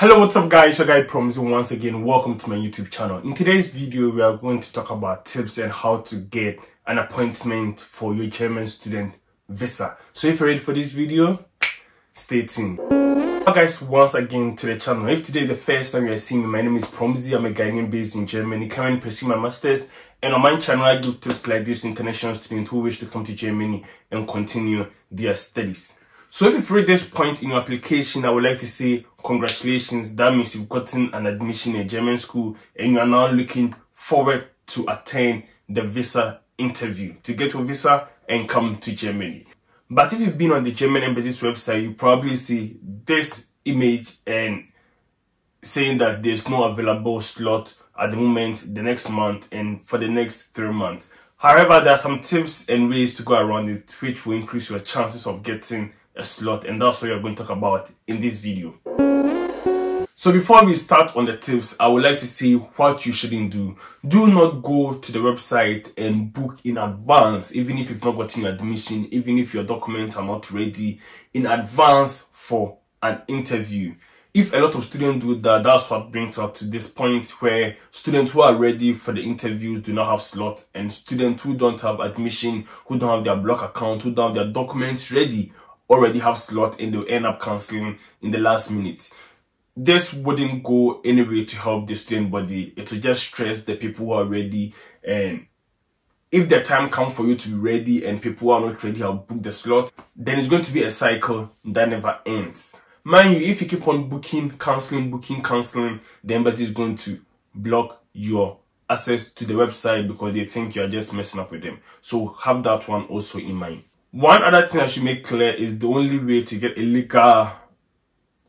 Hello, what's up guys? Your guy Promzy once again. Welcome to my YouTube channel. In today's video, we are going to talk about tips and how to get an appointment for your German student visa. So if you're ready for this video, stay tuned. Hello guys, once again to the channel. If today is the first time you're seeing me, my name is Promzy. I'm a Ghanaian based in Germany, currently pursuing my masters. And on my channel, I give tips like this to international students who wish to come to Germany and continue their studies. So if you've reached this point in your application, I would like to say congratulations. That means you've gotten an admission in German school and you are now looking forward to attend the visa interview to get your visa and come to Germany. But if you've been on the German embassy's website, you probably see this image and saying that there's no available slot at the moment, the next month, and for the next three months. However, there are some tips and ways to go around it which will increase your chances of getting a slot and that's what we're going to talk about in this video. So before we start on the tips, I would like to say what you shouldn't do. Do not go to the website and book in advance, even if you've not gotten your admission, even if your documents are not ready in advance for an interview. If a lot of students do that, that's what brings us to this point where students who are ready for the interview do not have slot and students who don't have admission, who don't have their block account, who don't have their documents ready already have slot and they'll end up cancelling in the last minute. This wouldn't go anywhere to help the student body. It will just stress the people who are ready and if the time comes for you to be ready and people are not ready have booked the slot, then it's going to be a cycle that never ends. Mind you, if you keep on booking, cancelling, booking, cancelling, the embassy is going to block your access to the website because they think you are just messing up with them. So have that one also in mind. One other thing I should make clear is the only way to get a legal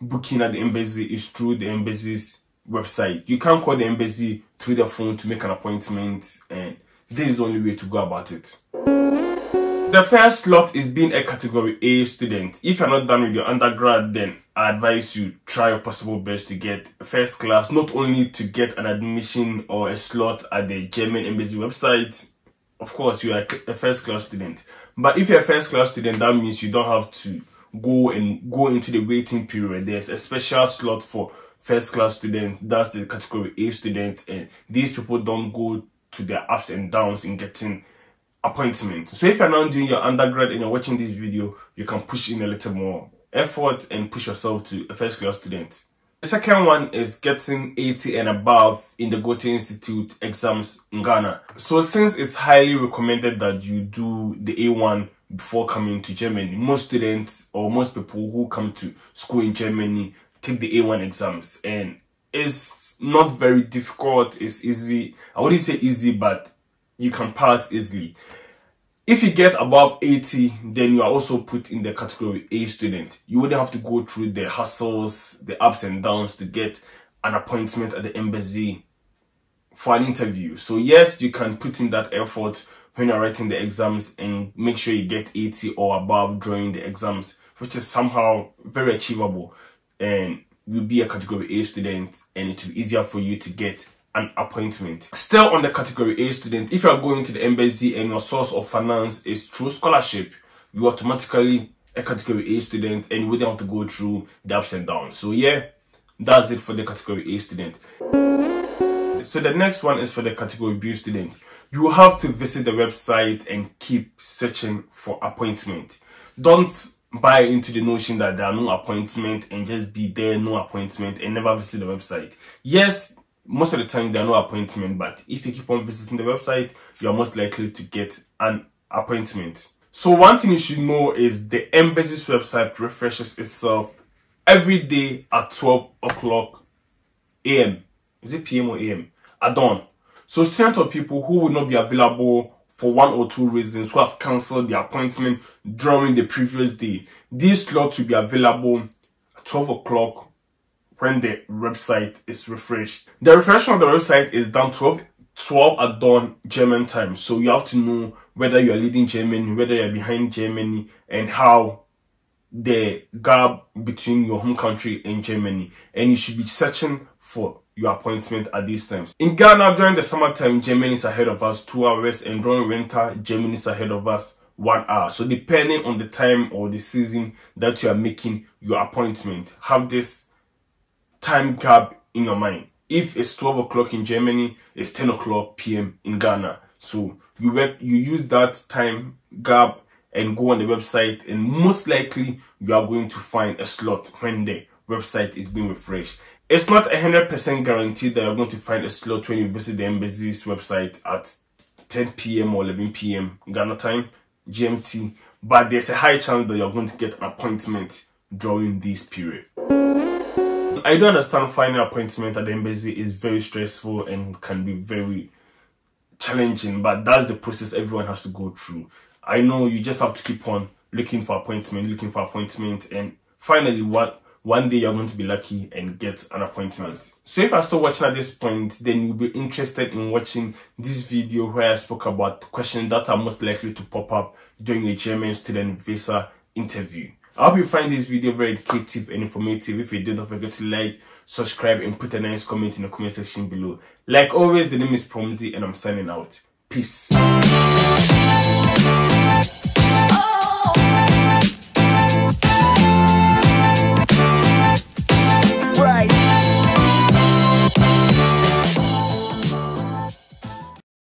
booking at the embassy is through the embassy's website. You can't call the embassy through the phone to make an appointment and this is the only way to go about it. The first slot is being a category A student. If you're not done with your undergrad, then I advise you try your possible best to get first class, not only to get an admission or a slot at the German embassy website. Of course, you are a first class student. But if you're a first class student, that means you don't have to go and go into the waiting period. There's a special slot for first class student. That's the category A student. And these people don't go to their ups and downs in getting appointments. So if you're not doing your undergrad and you're watching this video, you can push in a little more effort and push yourself to a first class student. The second one is getting 80 and above in the Goethe Institute exams in Ghana. So since it's highly recommended that you do the A1 before coming to Germany, most students or most people who come to school in Germany take the A1 exams and it's not very difficult, it's easy. I wouldn't say easy, but you can pass easily. If you get above 80, then you are also put in the category A student. You wouldn't have to go through the hassles, the ups and downs to get an appointment at the embassy for an interview. So yes, you can put in that effort when you're writing the exams and make sure you get 80 or above during the exams, which is somehow very achievable and you'll be a category A student and it will be easier for you to get an appointment. Still on the category A student, if you are going to the embassy and your source of finance is through scholarship, you automatically a category A student and you wouldn't have to go through the ups and downs. So yeah, that's it for the category A student. So the next one is for the category B student. You have to visit the website and keep searching for appointment. Don't buy into the notion that there are no appointment and just be there, no appointment and never visit the website. Yes, most of the time there are no appointment, but if you keep on visiting the website, you are most likely to get an appointment. So one thing you should know is the embassy's website refreshes itself every day at 12 o'clock a.m. Is it p.m. or a.m.? At dawn. So students or people who will not be available for one or two reasons, who have cancelled the appointment during the previous day, these slots will be available at 12 o'clock when the website is refreshed. The refreshing of the website is done 12, 12 at dawn German time. So you have to know whether you are leading Germany, whether you are behind Germany, and how the gap between your home country and Germany. And you should be searching for your appointment at these times. In Ghana, during the summertime, Germany is ahead of us two hours, and during winter, Germany is ahead of us one hour. So depending on the time or the season that you are making your appointment, have this time gap in your mind. If it's 12 o'clock in Germany, it's 10 o'clock PM in Ghana. So you work, you use that time gap and go on the website and most likely you are going to find a slot when the website is being refreshed. It's not a hundred percent guaranteed that you're going to find a slot when you visit the embassy's website at 10 p.m. or 11 p.m. Ghana time, GMT, but there's a high chance that you're going to get an appointment during this period. I do understand finding an appointment at the embassy is very stressful and can be very challenging, but that's the process everyone has to go through. I know you just have to keep on looking for appointment, looking for appointment, and finally, what one day you're going to be lucky and get an appointment. So if I start watching at this point, then you'll be interested in watching this video where I spoke about questions that are most likely to pop up during a German student visa interview. I hope you find this video very educative and informative. If you did, don't forget to like, subscribe, and put a nice comment in the comment section below. Like always, the name is Promzy and I'm signing out. Peace.